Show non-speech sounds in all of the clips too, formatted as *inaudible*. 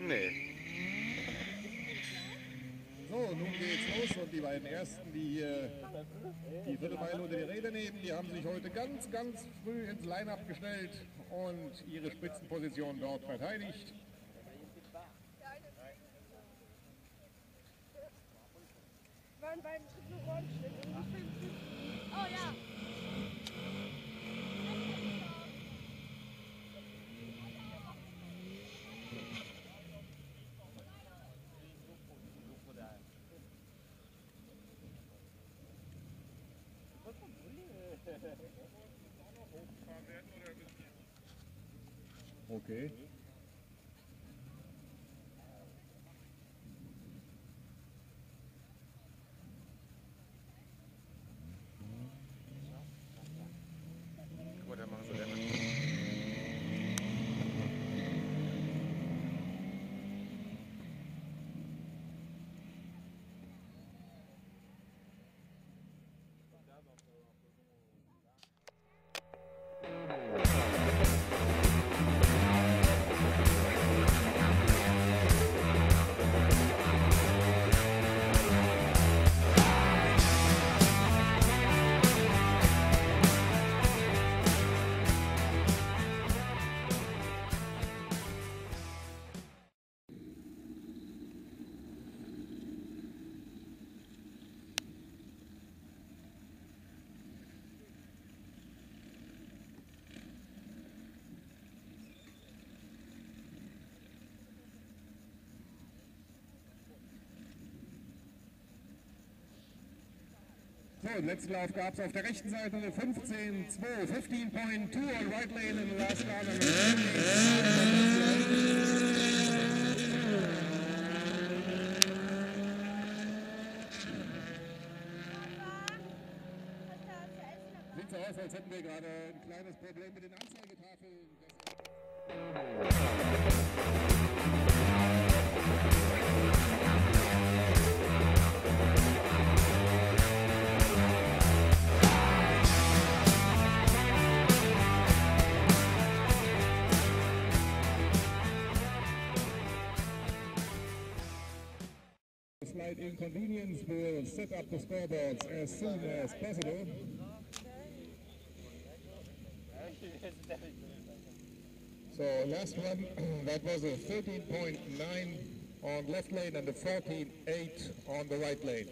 Nee. So, nun geht's los und die beiden Ersten, die hier die dritte Meile unter die Räder nehmen, die haben sich heute ganz, ganz früh ins Line-Up gestellt und ihre Spitzenposition dort verteidigt. Waren beim dritten Rollenschnitt. Oh ja. Okay. So, den letzten Lauf gab es auf der rechten Seite eine 15, 2, 15.2 on right lane in the last and Sieht so aus, als hätten wir gerade ein kleines Problem mit den Anzeigetafeln. Slight will set up the scoreboards as soon as possible. So last one, *clears throat* that was a 13.9 on left lane and a 14.8 on the right lane.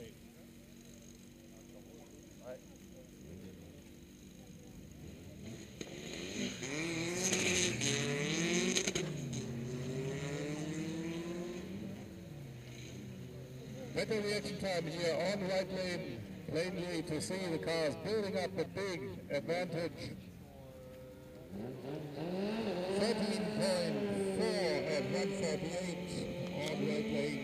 Better reaction time here on right lane, lane plainly to see the cars building up a big advantage. 13.4 at 148 on right lane.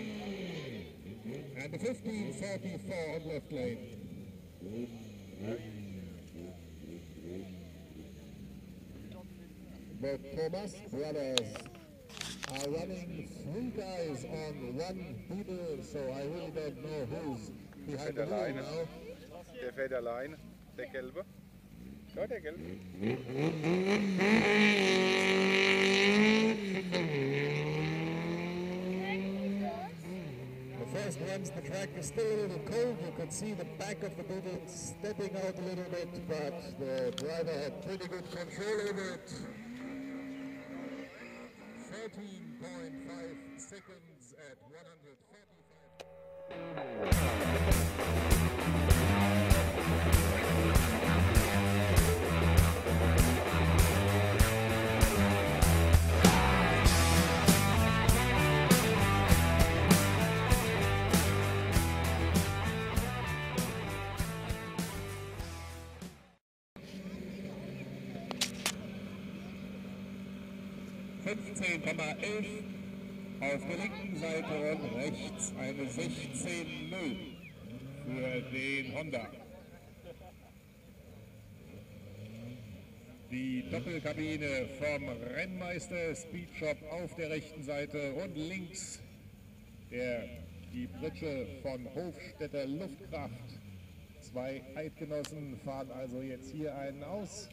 And a 15.44 on left lane. The Thomas brothers are running three guys on one people, so I really don't know who's behind the wheel now. Der fährt allein, der Gelbe. Ja, der Gelbe. The first ones, the track is still a little cold. You could see the back of the building stepping out a little bit, but the driver had pretty good control over it. 13.5 seconds at 145. Elf auf der linken Seite und rechts eine 16.0 für den Honda. Die Doppelkabine vom Rennmeister Speedshop auf der rechten Seite und links der, die Pritsche von Hofstädter Luftkraft. Zwei Eidgenossen fahren also jetzt hier einen aus.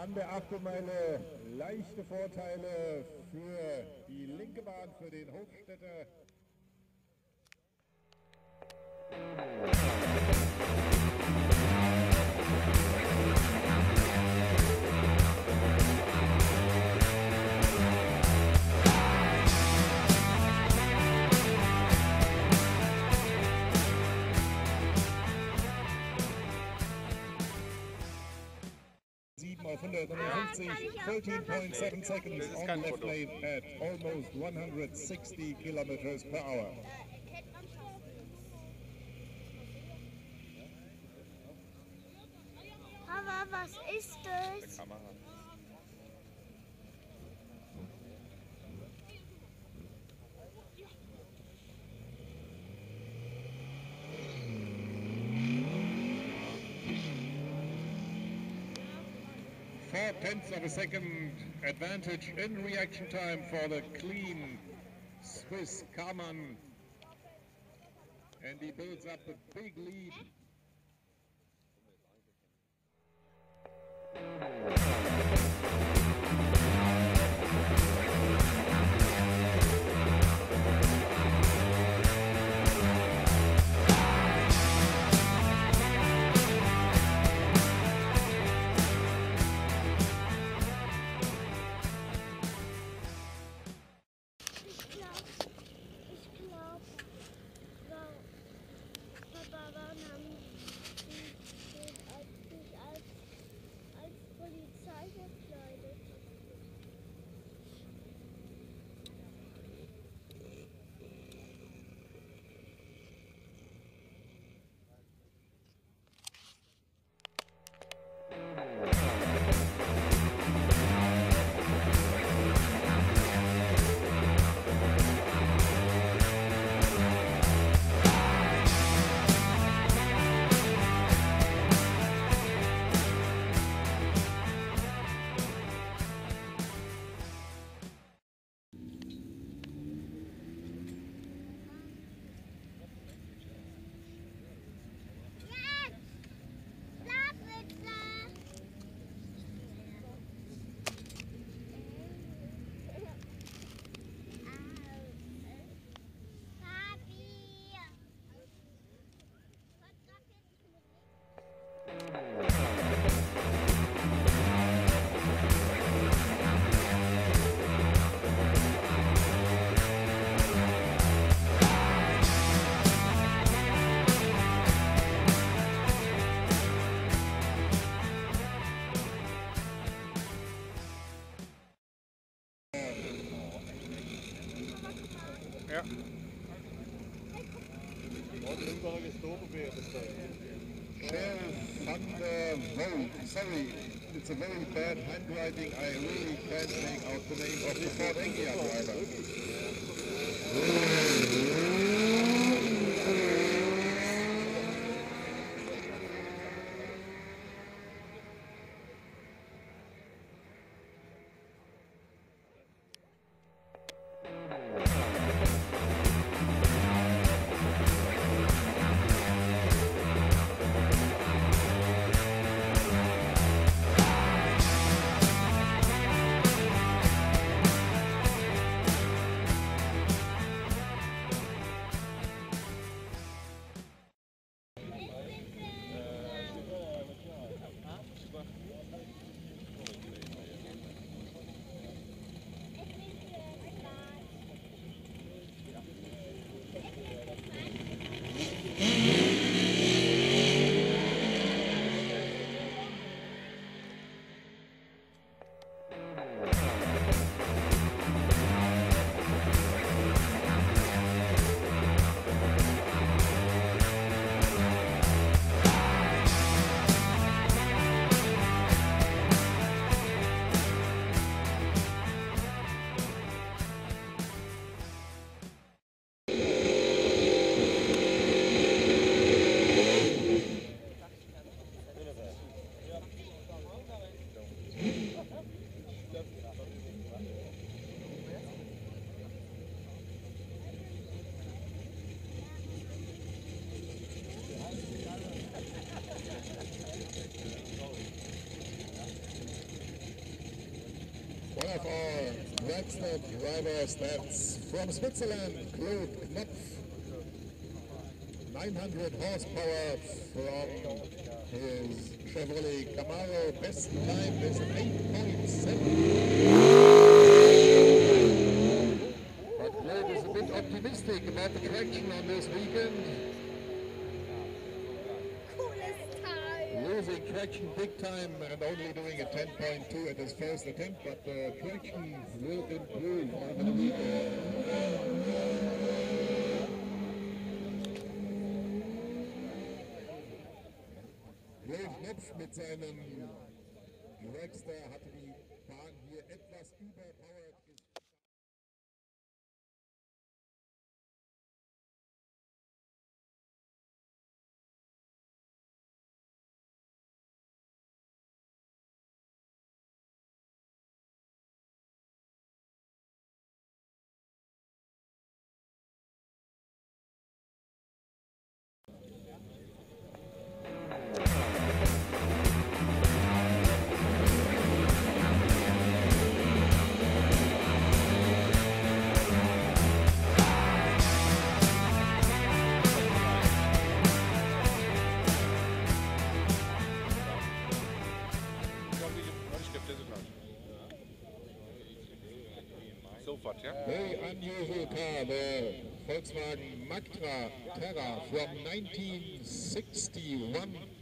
Haben wir Achtung, meine leichte Vorteile für die linke Bahn, für den Hochstädter. 159, 13.7 seconds on kein left lane at almost 160 kilometers per hour. Aber was ist das? Tenths of a second advantage in reaction time for the clean Swiss Kaman. And he builds up a big lead. Ja. Shell van der Vogt. Sorry, it's a very bad handwriting. I really can't make out the name of the Ford Engia driver. Dragster drivers, that's from Switzerland, Claude Knopf. 900 horsepower from his Chevrolet Camaro. Best time is an 8.7. But Claude is a bit optimistic about the traction on this weekend. Losing traction big time and only doing a 10.2 at his first attempt, but the traction will improve over the weekend. Wolf Knopf mit seinem Dragster hatte die Anjuhu Carbo, Volkswagen Magtra Terra from 1961.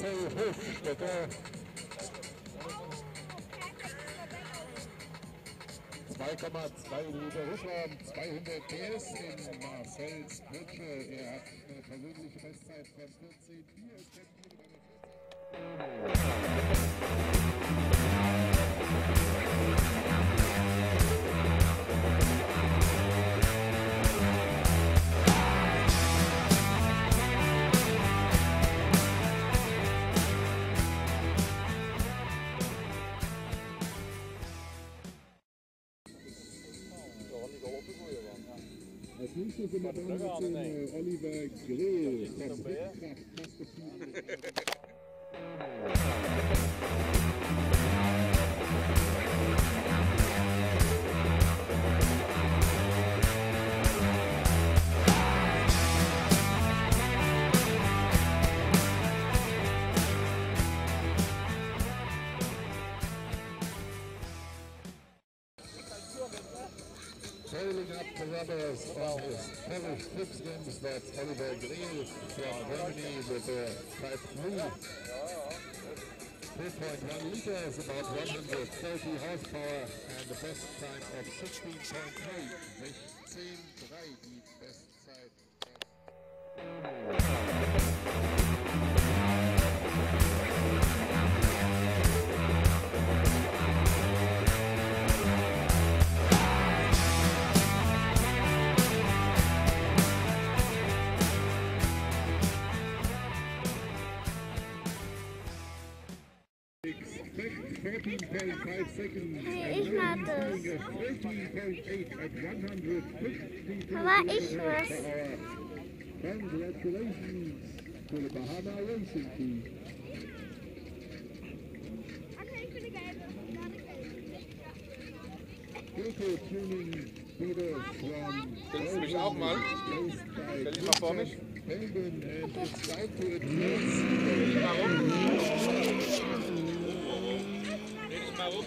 Marcel Hofstetter. 2,2 Liter Hubraum, 200 PS in Marcels Kutsche. Er hat eine persönliche Bestzeit von 14,4. Onderzoeken met de handelsfirma Alibag Flipskins, that's Oliver Grill from Germany with a Type 3. 2.1 liters, about 130 horsepower, and the best time of 16.3. 16.3, die Bestzeit. Expect Aber ich muss. Congratulations to the Bahama Racing Team. Stellst du mich auch mal? Stell dich mal vor mich. Warum?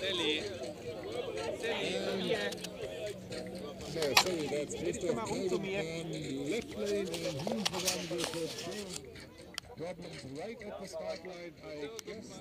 Selly. Selly, komm hier. Problems right at the start line. I guess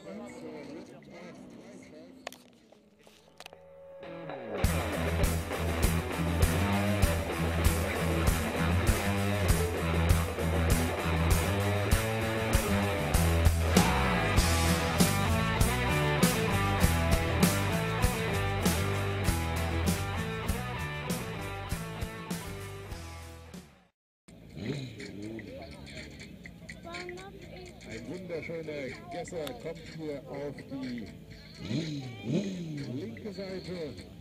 Wasser, kommt hier auf die linke Seite.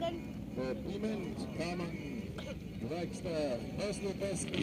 Moment kann man Dragster, Bosnien, Bosnien,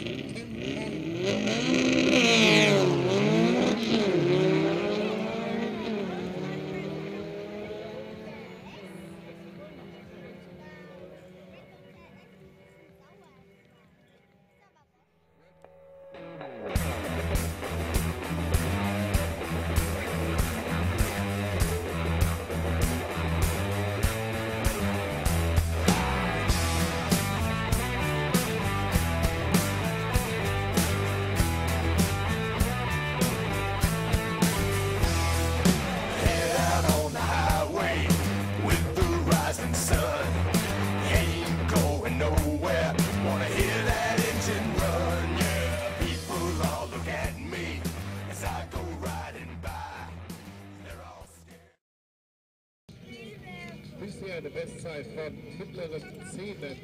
bisher eine Bestzeit von mittleren Zehnen.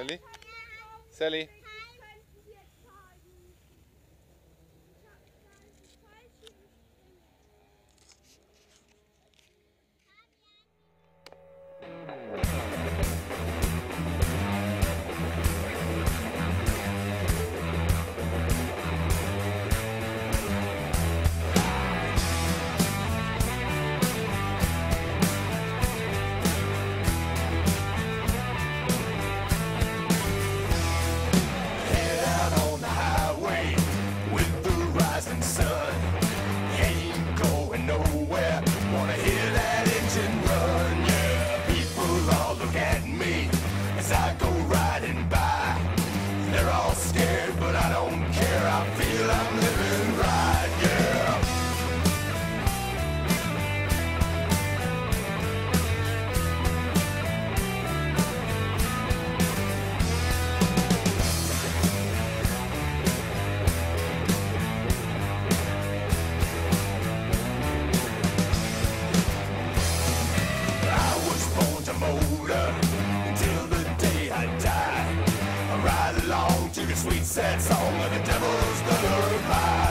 Sally. Sally. sweet sad song of the devil's gonna ride.